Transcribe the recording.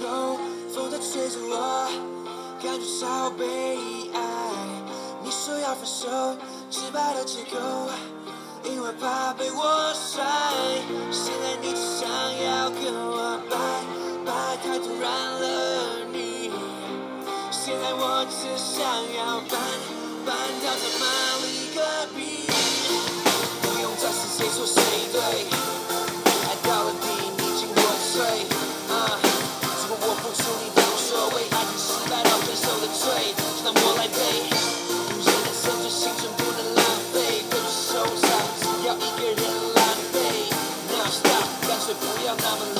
风在吹着我，感觉好悲哀。你说要分手，只白的借口，因为怕被我甩。现在你只想要跟我拜拜，太突然了你。现在我只想要搬搬到这马里。告诉你，都无所谓。爱情失败后最受的罪，就那我来背。女人的纯粹心存不能浪费，各种受伤，只要一个人狼狈。Now stop，干脆不要那么累。